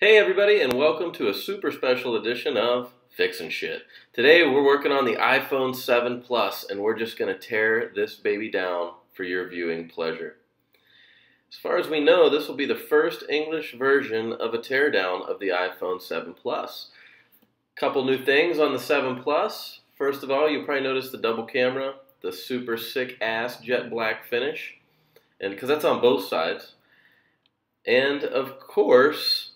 Hey everybody and welcome to a super special edition of Fixin' Shit. Today we're working on the iPhone 7 Plus and we're just going to tear this baby down for your viewing pleasure. As far as we know, this will be the first English version of a teardown of the iPhone 7 Plus. Couple new things on the 7 Plus. First of all, you'll probably notice the double camera, the super sick ass jet black finish, and because that's on both sides. And of course,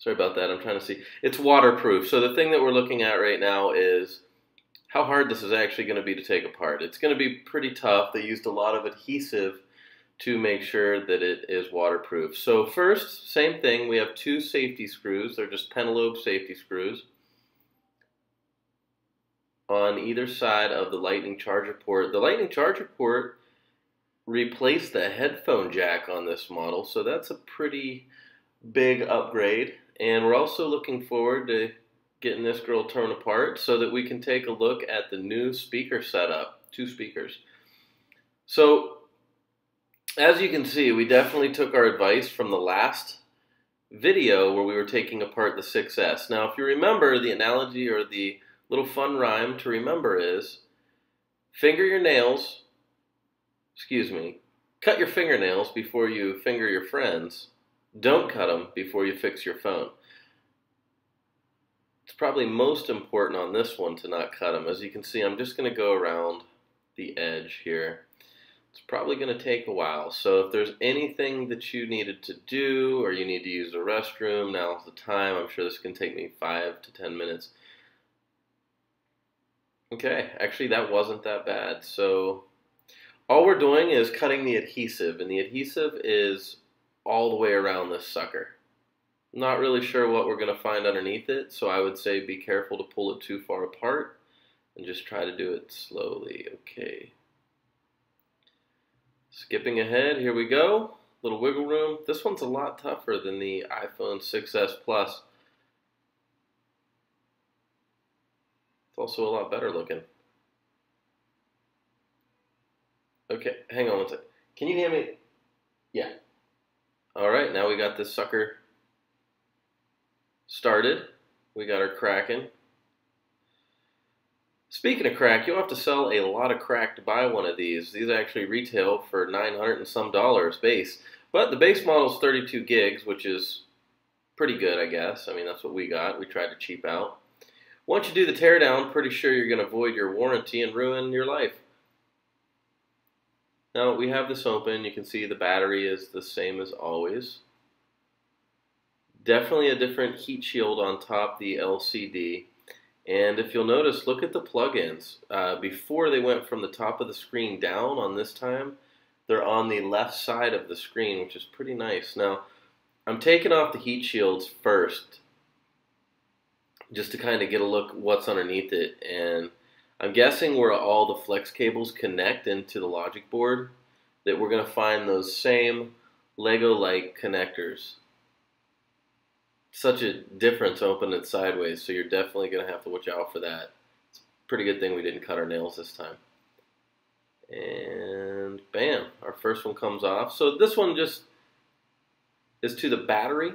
Sorry about that. I'm trying to see. It's waterproof. So the thing that we're looking at right now is how hard this is actually going to be to take apart. It's going to be pretty tough. They used a lot of adhesive to make sure that it is waterproof. So first, same thing. We have two safety screws. They're just pentalobe safety screws on either side of the lightning charger port. The lightning charger port replaced the headphone jack on this model, so that's a pretty big upgrade. And we're also looking forward to getting this girl torn apart so that we can take a look at the new speaker setup, two speakers. So as you can see, we definitely took our advice from the last video where we were taking apart the 6S. Now, if you remember, the analogy or the little fun rhyme to remember is finger your nails, excuse me, cut your fingernails before you finger your friends, don't cut them before you fix your phone. It's probably most important on this one to not cut them. As you can see, I'm just going to go around the edge here. It's probably going to take a while. So if there's anything that you needed to do or you need to use the restroom, now's the time. I'm sure this can take me five to ten minutes. Okay, actually that wasn't that bad. So all we're doing is cutting the adhesive, and the adhesive is all the way around this sucker. Not really sure what we're going to find underneath it, so I would say be careful to pull it too far apart and just try to do it slowly. Okay. Skipping ahead, here we go. Little wiggle room. This one's a lot tougher than the iPhone 6s Plus. It's also a lot better looking. Okay, hang on one second. Can you hear me? Yeah. All right, now we got this sucker started. We got her cracking. Speaking of crack, you'll have to sell a lot of crack to buy one of these. These actually retail for 900 and some dollars base. But the base model is 32 gigs, which is pretty good, I guess. I mean, that's what we got. We tried to cheap out. Once you do the teardown, pretty sure you're going to void your warranty and ruin your life. Now we have this open. You can see the battery is the same as always. Definitely a different heat shield on top the LCD. And if you'll notice, look at the plugins. Uh, before they went from the top of the screen down on this time, they're on the left side of the screen, which is pretty nice. Now, I'm taking off the heat shields first, just to kind of get a look what's underneath it. And I'm guessing where all the flex cables connect into the logic board, that we're going to find those same Lego-like connectors. Such a difference open and sideways, so you're definitely going to have to watch out for that. It's a pretty good thing we didn't cut our nails this time. And bam, our first one comes off. So this one just is to the battery.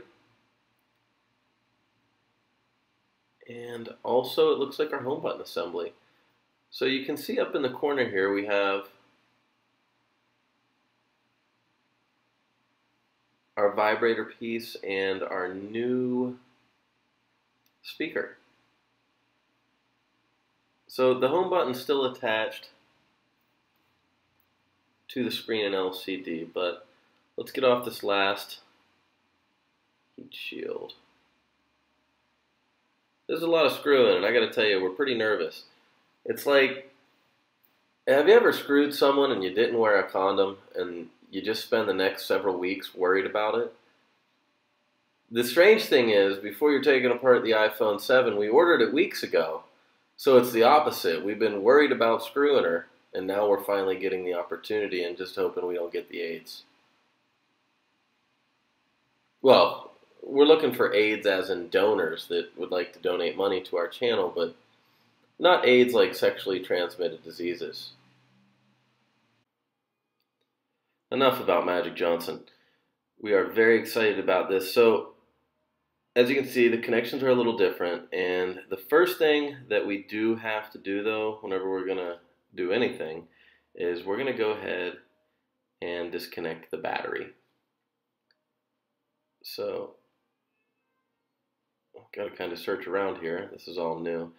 And also it looks like our home button assembly. So you can see up in the corner here we have our vibrator piece and our new speaker. So the home button's still attached to the screen and LCD, but let's get off this last heat shield. There's a lot of screwing, and I gotta tell you, we're pretty nervous. It's like, have you ever screwed someone and you didn't wear a condom and you just spend the next several weeks worried about it? The strange thing is, before you're taking apart the iPhone 7, we ordered it weeks ago. So it's the opposite. We've been worried about screwing her, and now we're finally getting the opportunity and just hoping we don't get the AIDS. Well, we're looking for AIDS as in donors that would like to donate money to our channel, but not AIDS like sexually transmitted diseases. Enough about Magic Johnson. we are very excited about this. So, as you can see, the connections are a little different. And the first thing that we do have to do, though, whenever we're going to do anything, is we're going to go ahead and disconnect the battery. So, I've got to kind of search around here. This is all new.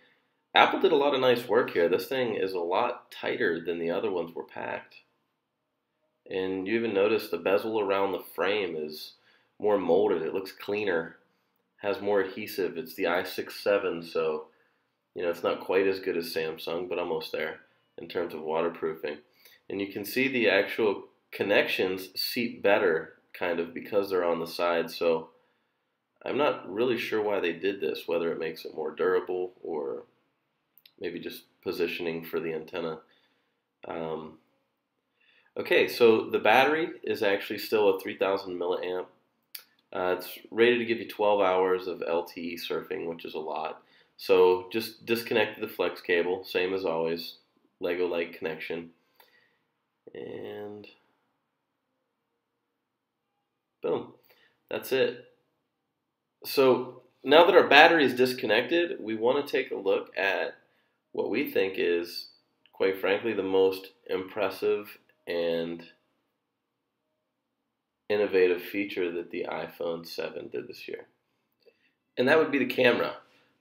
Apple did a lot of nice work here. This thing is a lot tighter than the other ones were packed. And you even notice the bezel around the frame is more molded. It looks cleaner, has more adhesive. It's the i6-7, so you know it's not quite as good as Samsung, but almost there in terms of waterproofing. And you can see the actual connections seat better, kind of, because they're on the side. So I'm not really sure why they did this, whether it makes it more durable or maybe just positioning for the antenna. Um, Okay, so the battery is actually still a 3000 milliamp. Uh, it's rated to give you 12 hours of LTE surfing, which is a lot. So just disconnect the flex cable, same as always, Lego-like connection. And boom, that's it. So now that our battery is disconnected, we want to take a look at what we think is, quite frankly, the most impressive and innovative feature that the iPhone 7 did this year. And that would be the camera.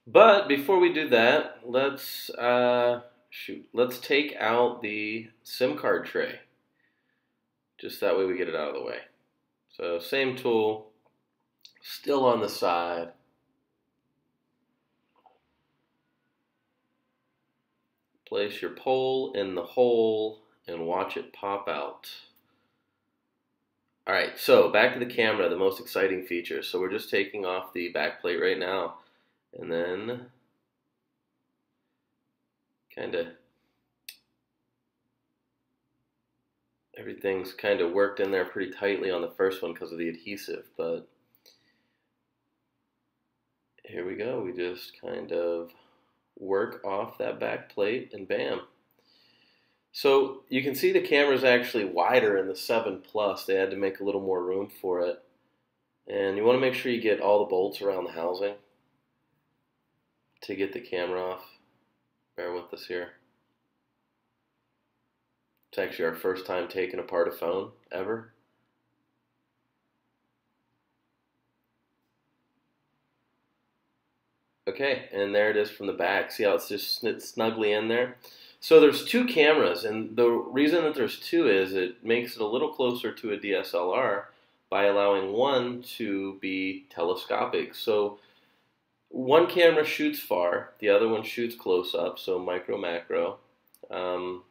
But before we do that, let's uh, shoot. Let's take out the SIM card tray. Just that way we get it out of the way. So same tool, still on the side. Place your pole in the hole and watch it pop out. All right, so back to the camera, the most exciting feature. So we're just taking off the back plate right now, and then kind of everything's kind of worked in there pretty tightly on the first one because of the adhesive, but here we go. We just kind of work off that back plate and bam, so you can see the camera is actually wider in the 7 Plus. They had to make a little more room for it. And you want to make sure you get all the bolts around the housing to get the camera off. Bear with us here. It's actually our first time taking apart a phone ever. Okay, and there it is from the back. See how it's just snugly in there? So there's two cameras, and the reason that there's two is it makes it a little closer to a DSLR by allowing one to be telescopic. So one camera shoots far, the other one shoots close up, so micro macro. Um,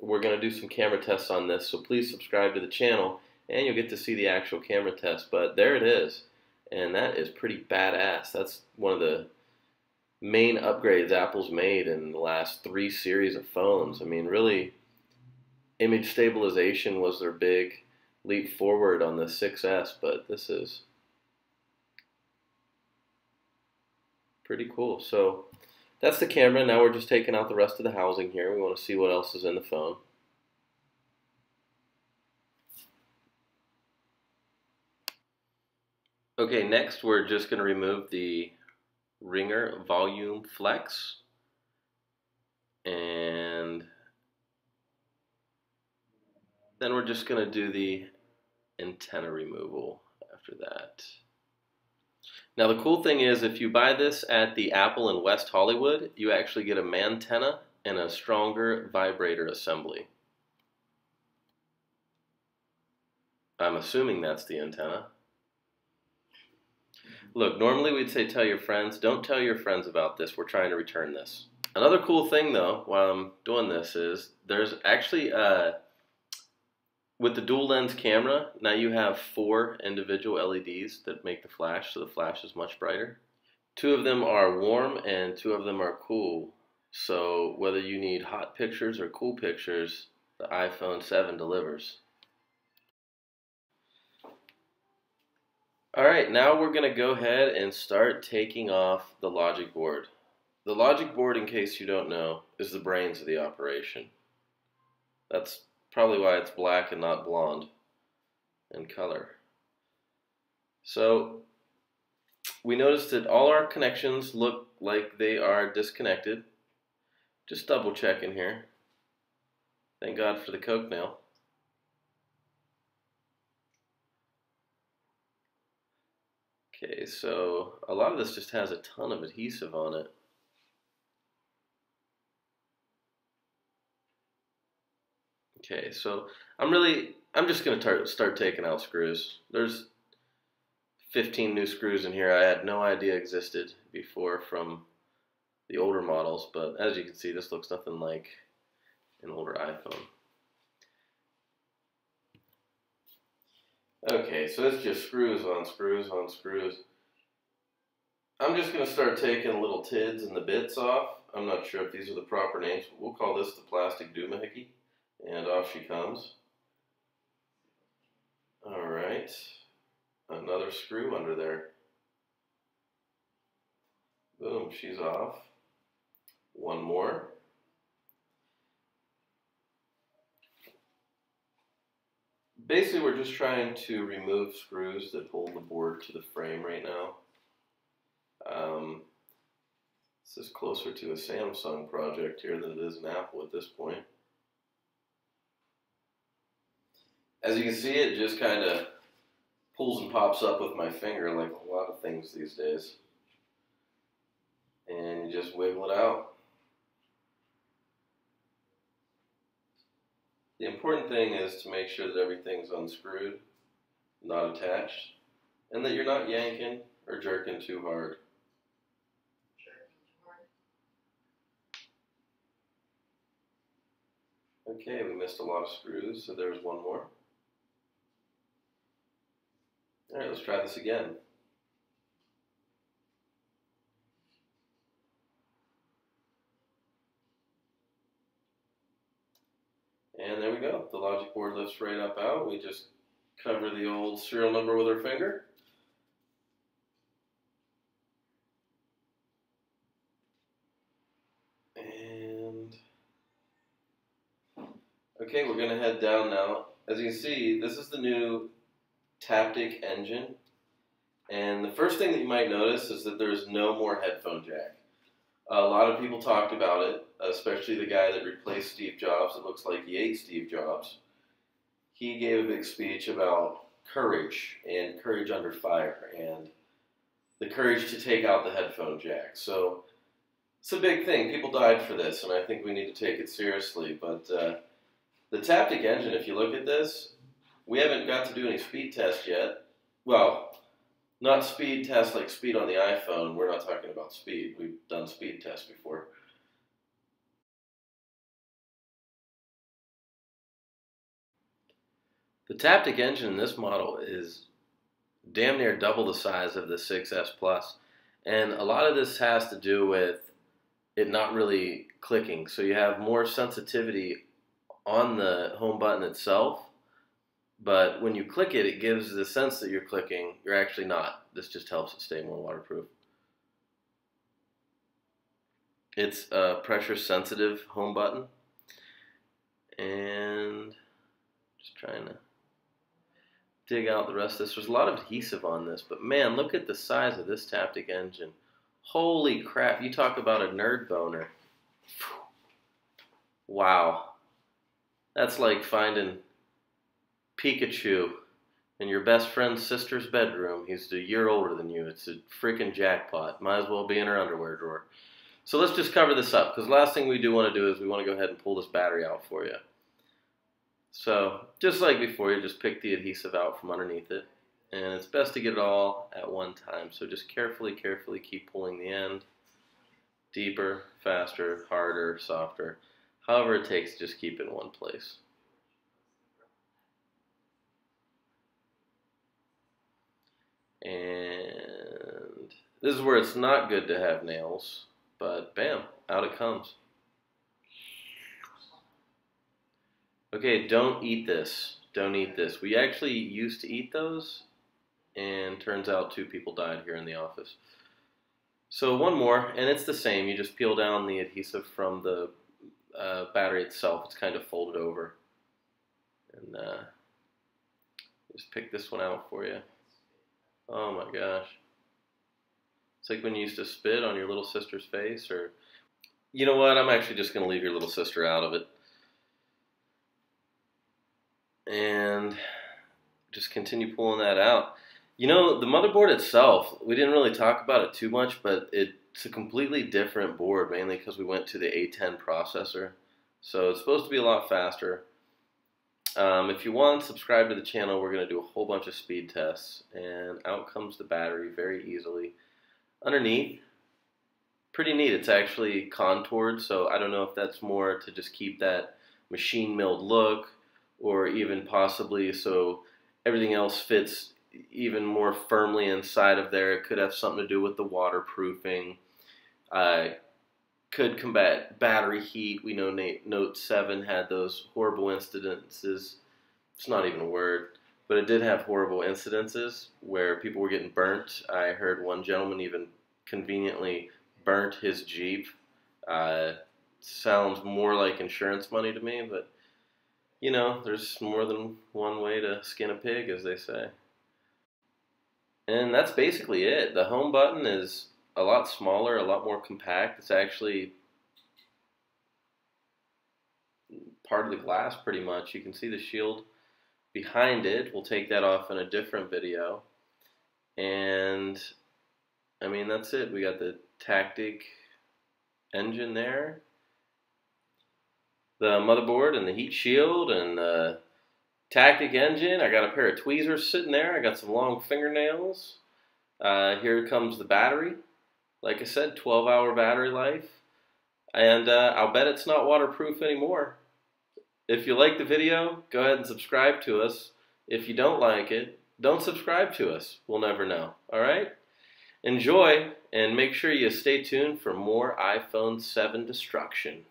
we're going to do some camera tests on this, so please subscribe to the channel and you'll get to see the actual camera test. But there it is, and that is pretty badass. That's one of the main upgrades Apple's made in the last three series of phones. I mean, really, image stabilization was their big leap forward on the 6S, but this is pretty cool. So that's the camera. Now we're just taking out the rest of the housing here. We want to see what else is in the phone. Okay, next we're just going to remove the ringer volume flex and then we're just going to do the antenna removal after that. Now the cool thing is if you buy this at the Apple in West Hollywood, you actually get a mantenna and a stronger vibrator assembly. I'm assuming that's the antenna. Look, normally we'd say tell your friends. Don't tell your friends about this. We're trying to return this. Another cool thing, though, while I'm doing this, is there's actually, uh, with the dual lens camera, now you have four individual LEDs that make the flash, so the flash is much brighter. Two of them are warm and two of them are cool. So whether you need hot pictures or cool pictures, the iPhone 7 delivers. All right, now we're going to go ahead and start taking off the logic board. The logic board, in case you don't know, is the brains of the operation. That's probably why it's black and not blonde in color. So we noticed that all our connections look like they are disconnected. Just double checking here. Thank God for the Coke nail. Okay, so a lot of this just has a ton of adhesive on it. Okay, so I'm really, I'm just going to start taking out screws. There's 15 new screws in here I had no idea existed before from the older models, but as you can see, this looks nothing like an older iPhone. Okay, so it's just screws on screws on screws. I'm just going to start taking little tids and the bits off. I'm not sure if these are the proper names, but we'll call this the plastic doohickey. And off she comes. Alright. Another screw under there. Boom, she's off. One more. Basically, we're just trying to remove screws that hold the board to the frame right now. Um, this is closer to a Samsung project here than it is an Apple at this point. As you can see, it just kind of pulls and pops up with my finger like a lot of things these days. And you just wiggle it out. The important thing is to make sure that everything's unscrewed, not attached, and that you're not yanking or jerking too hard. Okay, we missed a lot of screws, so there's one more. All right, let's try this again. And there we go. The logic board lifts right up out. We just cover the old serial number with our finger. And okay, we're gonna head down now. As you can see, this is the new Taptic engine. And the first thing that you might notice is that there's no more headphone jack. A lot of people talked about it, especially the guy that replaced Steve Jobs. It looks like he ate Steve Jobs. He gave a big speech about courage and courage under fire and the courage to take out the headphone jack. So it's a big thing. People died for this, and I think we need to take it seriously. But uh, the Taptic engine, if you look at this, we haven't got to do any speed tests yet. Well, not speed tests like speed on the iPhone. We're not talking about speed. We've done speed tests before. The Taptic engine in this model is damn near double the size of the 6S Plus. And a lot of this has to do with it not really clicking. So you have more sensitivity on the home button itself but when you click it, it gives the sense that you're clicking. You're actually not. This just helps it stay more waterproof. It's a pressure sensitive home button. And just trying to dig out the rest of this. There's a lot of adhesive on this, but man, look at the size of this Taptic engine. Holy crap, you talk about a nerd boner. Wow. That's like finding Pikachu in your best friend's sister's bedroom. He's a year older than you. It's a freaking jackpot. Might as well be in her underwear drawer. So let's just cover this up because last thing we do want to do is we want to go ahead and pull this battery out for you. So just like before, you just pick the adhesive out from underneath it. And it's best to get it all at one time. So just carefully, carefully keep pulling the end. Deeper, faster, harder, softer. However it takes, just keep it in one place. And this is where it's not good to have nails, but bam, out it comes. Okay, don't eat this. Don't eat this. We actually used to eat those, and turns out two people died here in the office. So one more, and it's the same. You just peel down the adhesive from the uh, battery itself. It's kind of folded over. And uh, just pick this one out for you. Oh my gosh. It's like when you used to spit on your little sister's face, or. You know what? I'm actually just going to leave your little sister out of it. And just continue pulling that out. You know, the motherboard itself, we didn't really talk about it too much, but it's a completely different board, mainly because we went to the A10 processor. So it's supposed to be a lot faster. Um, if you want, subscribe to the channel. We're going to do a whole bunch of speed tests, and out comes the battery very easily. Underneath, pretty neat. It's actually contoured, so I don't know if that's more to just keep that machine milled look, or even possibly so everything else fits even more firmly inside of there. It could have something to do with the waterproofing. Uh, could combat battery heat. We know Note 7 had those horrible incidences. It's not even a word, but it did have horrible incidences where people were getting burnt. I heard one gentleman even conveniently burnt his Jeep. Uh, sounds more like insurance money to me, but you know, there's more than one way to skin a pig, as they say. And that's basically it. The home button is a lot smaller, a lot more compact. It's actually part of the glass pretty much. You can see the shield behind it. We'll take that off in a different video. And I mean, that's it. We got the Taptic engine there. The motherboard and the heat shield and the Taptic engine. I got a pair of tweezers sitting there. I got some long fingernails. Uh, here comes the battery. Like I said, 12 hour battery life. And uh, I'll bet it's not waterproof anymore. If you like the video, go ahead and subscribe to us. If you don't like it, don't subscribe to us. We'll never know. All right? Enjoy, and make sure you stay tuned for more iPhone 7 destruction.